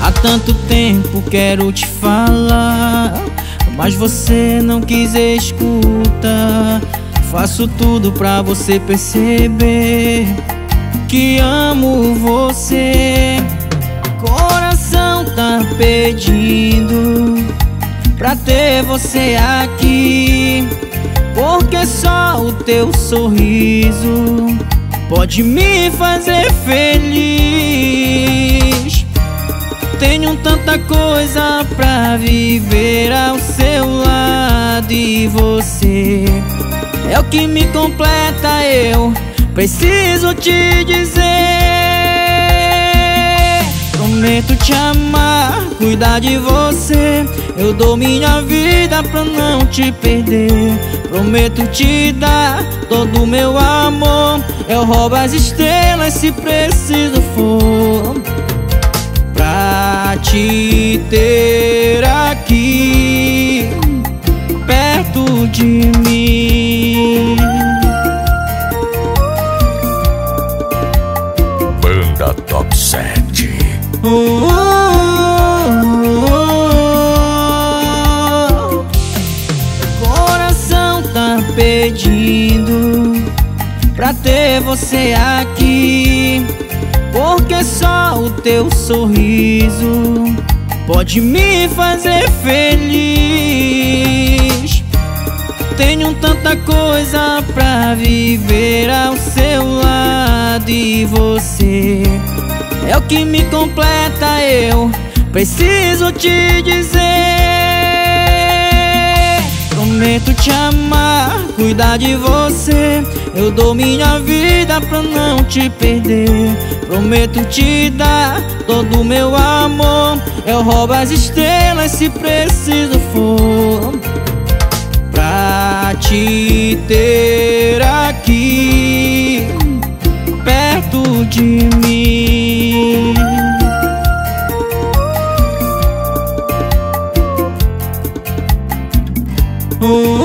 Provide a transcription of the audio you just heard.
Há tanto tempo quero te falar, mas você não quis escutar. Faço tudo pra você perceber que amo você. Coração tá pedindo pra ter você aqui. Porque só o teu sorriso pode me fazer feliz. Tenho tanta coisa pra viver ao seu lado e você é o que me completa. Eu preciso te dizer. Prometo te amar, cuidar de você. Eu dou minha vida pra não te perder. Prometo te dar todo o meu amor. Eu roubo as estrelas se preciso for. Pra te ter aqui perto de mim. Banda Top 7. Uh. Coração tá pedindo pra ter você aqui. Porque só o teu sorriso pode me fazer feliz. Tenho tanta coisa pra viver ao seu lado e você é o que me completa. Eu preciso te dizer. Prometo te amar, cuidar de você. Eu dou minha vida pra não te perder. Prometo te dar todo o meu amor. Eu roubo as estrelas se preciso for. Pra te ter aqui perto de mim. Oh